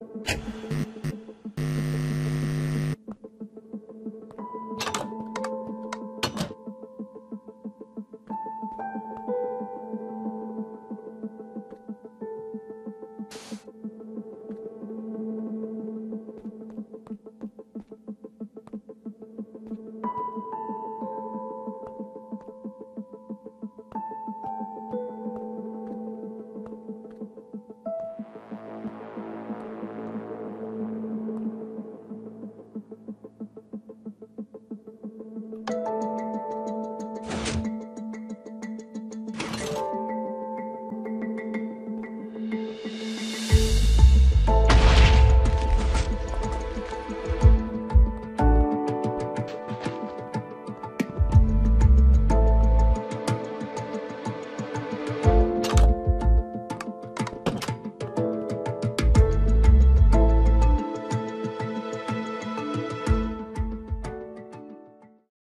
you